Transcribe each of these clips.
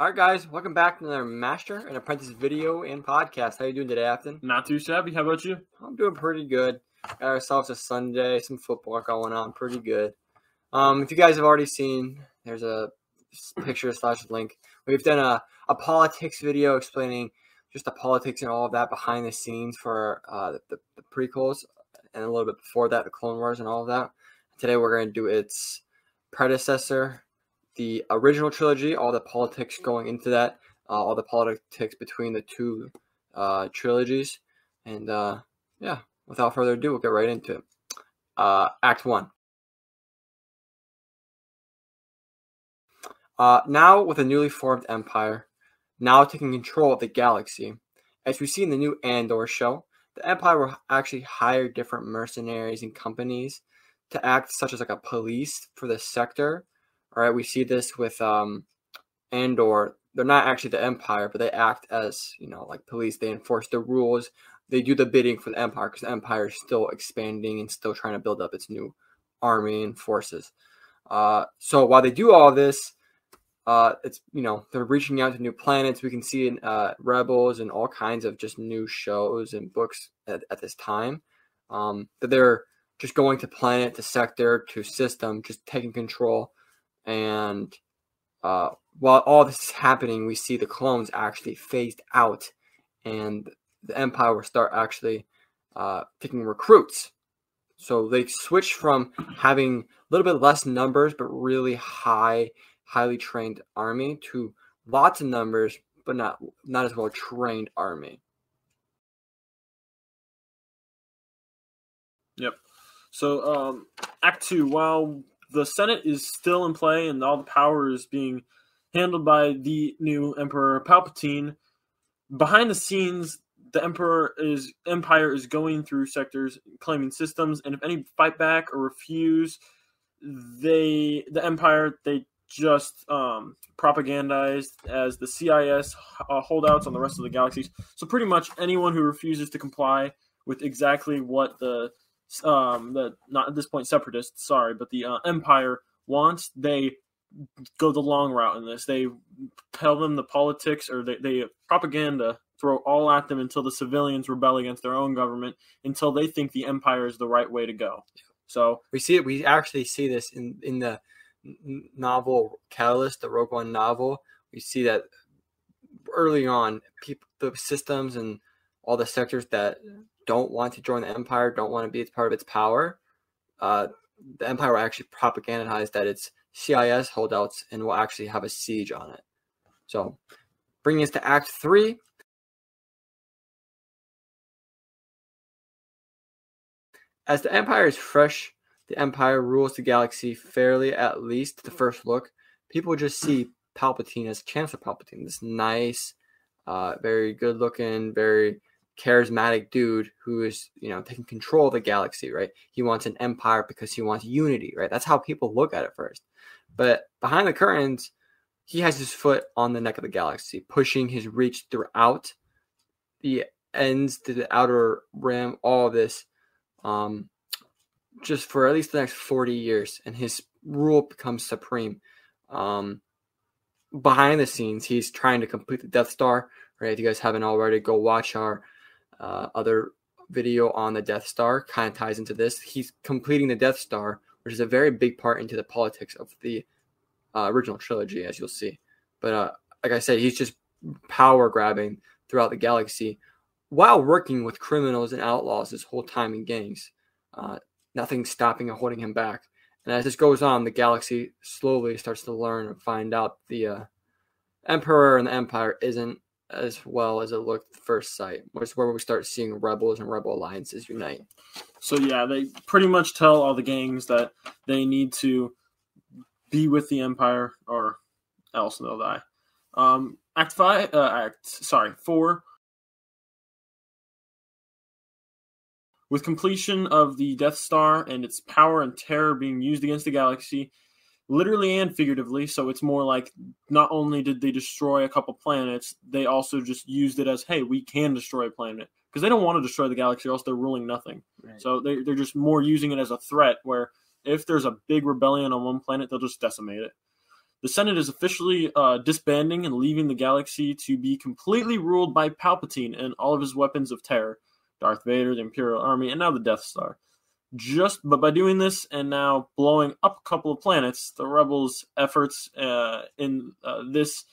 All right, guys, welcome back to another Master and Apprentice video and podcast. How you doing today, Afton? Not too shabby. How about you? I'm doing pretty good. Got ourselves a Sunday, some football going on, pretty good. Um, if you guys have already seen, there's a picture slash link. We've done a, a politics video explaining just the politics and all of that behind the scenes for uh, the, the prequels and a little bit before that, the Clone Wars and all of that. Today we're going to do its predecessor, the original trilogy, all the politics going into that, uh, all the politics between the two uh, trilogies. And uh, yeah, without further ado, we'll get right into it. Uh, Act 1. Uh, now, with a newly formed empire, now taking control of the galaxy, as we see in the new Andor show, the empire will actually hire different mercenaries and companies to act such as like a police for the sector right, we see this with um, Andor. They're not actually the Empire, but they act as you know like police. They enforce the rules. They do the bidding for the Empire because the Empire is still expanding and still trying to build up its new army and forces. Uh, so while they do all this, uh, it's you know they're reaching out to new planets. We can see in uh, Rebels and all kinds of just new shows and books at, at this time um, that they're just going to planet to sector to system, just taking control and uh, while all this is happening, we see the clones actually phased out, and the Empire start actually uh, taking recruits. So they switch from having a little bit less numbers but really high, highly trained army to lots of numbers but not not as well trained army. Yep. So um, Act Two. While the Senate is still in play and all the power is being handled by the new Emperor Palpatine. Behind the scenes, the Emperor is Empire is going through sectors, claiming systems, and if any fight back or refuse, they the Empire they just um, propagandized as the CIS uh, holdouts on the rest of the galaxies. So pretty much anyone who refuses to comply with exactly what the um, the not at this point separatists, sorry, but the uh, empire wants, they go the long route in this. They tell them the politics or they, they propaganda throw all at them until the civilians rebel against their own government until they think the empire is the right way to go. So we see it. We actually see this in in the novel Catalyst, the Rogue One novel. We see that early on, people, the systems and all the sectors that don't want to join the empire, don't want to be part of its power, uh, the empire will actually propagandize that it's CIS holdouts and will actually have a siege on it. So, bringing us to Act Three. As the empire is fresh, the empire rules the galaxy fairly, at least the first look. People just see Palpatine as Chancellor Palpatine, this nice, uh, very good looking, very charismatic dude who is, you know, taking control of the galaxy, right? He wants an empire because he wants unity, right? That's how people look at it first. But behind the curtains, he has his foot on the neck of the galaxy, pushing his reach throughout the ends to the outer rim, all of this, um, just for at least the next 40 years, and his rule becomes supreme. Um, behind the scenes, he's trying to complete the Death Star. Right, if you guys haven't already, go watch our uh, other video on the Death Star kind of ties into this. He's completing the Death Star, which is a very big part into the politics of the uh, original trilogy, as you'll see. But uh, like I said, he's just power grabbing throughout the galaxy while working with criminals and outlaws this whole time in gangs. Uh, nothing stopping or holding him back. And as this goes on, the galaxy slowly starts to learn and find out the uh, Emperor and the Empire isn't as well as it looked first sight, which is where we start seeing rebels and rebel alliances unite. So yeah, they pretty much tell all the gangs that they need to be with the Empire or else they'll die. Um, act five, uh, act sorry, four. With completion of the Death Star and its power and terror being used against the galaxy, literally and figuratively. So it's more like not only did they destroy a couple planets, they also just used it as, hey, we can destroy a planet because they don't want to destroy the galaxy, or else they're ruling nothing. Right. So they they're just more using it as a threat. Where if there's a big rebellion on one planet, they'll just decimate it. the Senate is officially uh, disbanding and leaving the galaxy to be completely ruled by Palpatine and all of his weapons of terror Darth Vader, the Imperial Army, and now the Death Star. Just but by doing this and now blowing up a couple of planets, the rebels' efforts uh, in uh, this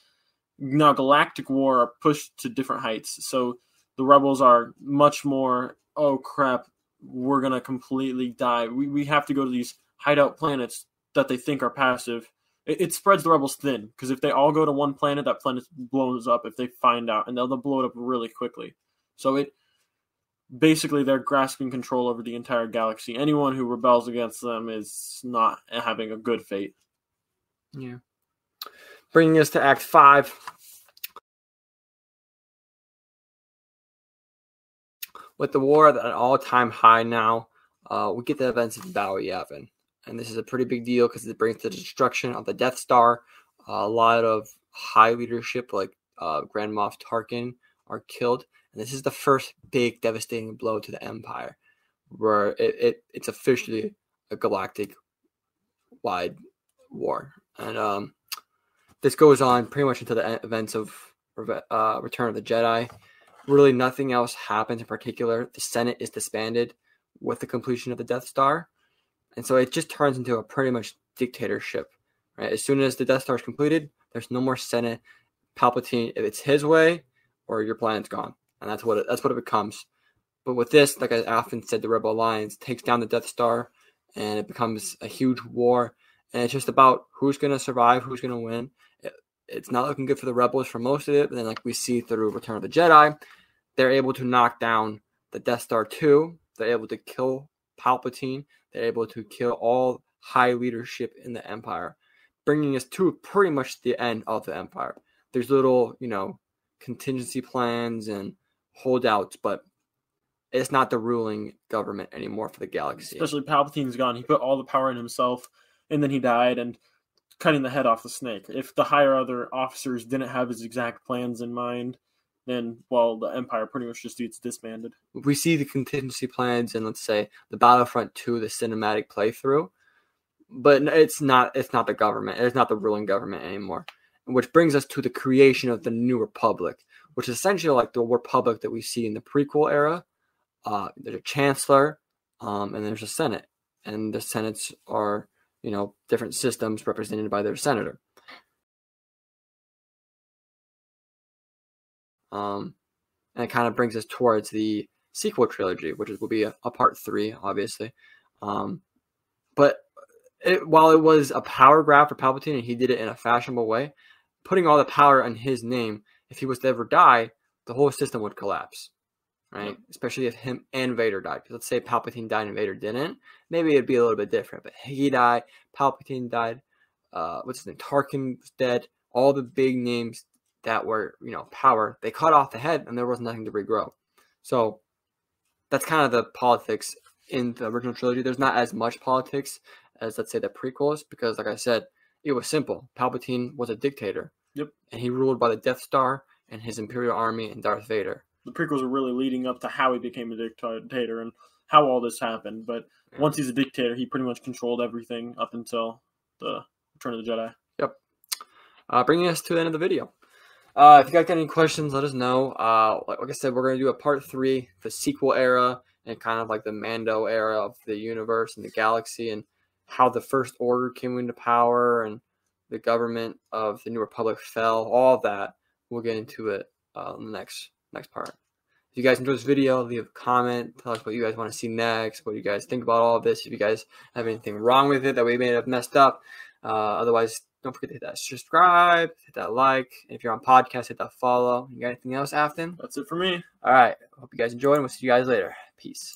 now galactic war are pushed to different heights. So the rebels are much more. Oh crap! We're gonna completely die. We we have to go to these hideout planets that they think are passive. It, it spreads the rebels thin because if they all go to one planet, that planet blows up. If they find out, and they'll, they'll blow it up really quickly. So it basically they're grasping control over the entire galaxy. Anyone who rebels against them is not having a good fate. Yeah. Bringing us to Act 5. With the war at an all time high now, uh, we get the events of Battle Yavin. And this is a pretty big deal because it brings the destruction of the Death Star. Uh, a lot of high leadership, like uh, Grand Moff Tarkin, are killed. And this is the first big devastating blow to the Empire, where it, it it's officially a galactic wide war. And um, this goes on pretty much until the events of uh, Return of the Jedi. Really, nothing else happens in particular. The Senate is disbanded with the completion of the Death Star, and so it just turns into a pretty much dictatorship. Right, as soon as the Death Star is completed, there's no more Senate. Palpatine, if it's his way, or your planet's gone and that's what it, that's what it becomes. But with this, like I often said, the Rebel Alliance takes down the Death Star, and it becomes a huge war. And it's just about who's going to survive, who's going to win. It, it's not looking good for the Rebels for most of it, but then, like we see through Return of the Jedi, they're able to knock down the Death Star too. They're able to kill Palpatine. They're able to kill all high leadership in the Empire, bringing us to pretty much the end of the Empire. There's little, you know, contingency plans and holdouts, but it's not the ruling government anymore for the galaxy. Especially Palpatine's gone. He put all the power in himself, and then he died, and cutting the head off the snake. If the higher other officers didn't have his exact plans in mind, then well, the Empire pretty much just gets disbanded. We see the contingency plans in let's say the Battlefront 2, the cinematic playthrough, but it's not it's not the government. It's not the ruling government anymore. Which brings us to the creation of the New Republic, which is essentially like the republic that we see in the prequel era. Uh, there's a chancellor, um, and there's a senate, and the senates are you know different systems represented by their senator. Um, and it kind of brings us towards the sequel trilogy, which will be a, a part three, obviously. Um, but it, while it was a power grab for Palpatine and he did it in a fashionable way, putting all the power in his name if he was to ever die, the whole system would collapse, right? Especially if him and Vader died. Because let's say Palpatine died and Vader didn't, maybe it'd be a little bit different. But he died, Palpatine died, uh, what's his name? Tarkin was dead. All the big names that were, you know, power, they cut off the head and there was nothing to regrow. So that's kind of the politics in the original trilogy. There's not as much politics as, let's say, the prequels, because, like I said, it was simple. Palpatine was a dictator. Yep. And he ruled by the Death Star and his Imperial Army and Darth Vader. The prequels are really leading up to how he became a dictator and how all this happened. But yeah. once he's a dictator, he pretty much controlled everything up until the Return of the Jedi. Yep. Uh, bringing us to the end of the video. Uh, if you guys got any questions, let us know. Uh, like, like I said, we're going to do a part three, the sequel era, and kind of like the Mando era of the universe and the galaxy, and how the First Order came into power and the government of the New Republic fell, all that. We'll get into it uh, in the next next part. If you guys enjoyed this video, leave a comment. Tell us what you guys want to see next, what you guys think about all of this. If you guys have anything wrong with it that we may have messed up. Uh, otherwise, don't forget to hit that subscribe, hit that like. If you're on podcast, hit that follow. You got anything else, Afton? That's it for me. All right. Hope you guys enjoyed, and we'll see you guys later. Peace.